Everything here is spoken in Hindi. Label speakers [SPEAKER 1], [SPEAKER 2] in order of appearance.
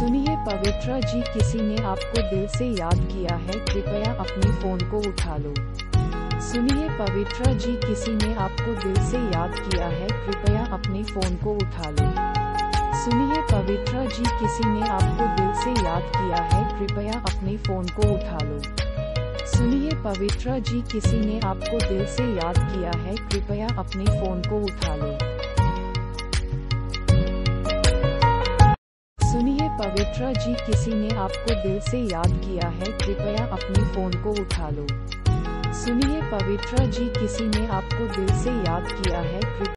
[SPEAKER 1] सुनिए पवित्रा जी, किसी ने आपको दिल से याद किया है, कृपया अपने फ़ोन को उठा लो। सुनिए पवित्रा जी, किसी ने आपको दिल से याद किया है, कृपया अपने फ़ोन को उठा लो। सुनिए पवित्रा जी, किसी ने आपको दिल से याद किया है, कृपया अपने फ़ोन को उठा लो। सुनिए पवित्रा जी, किसी ने आपको दिल से याद किया है, कृपया अपने फ़ोन को उठा लो। पवित्रा जी, किसी ने आपको दिल से याद किया है, कृपया अपने फ़ोन को उठा लो। सुनिए पवित्रा जी, किसी ने आपको दिल से याद किया है, कृपया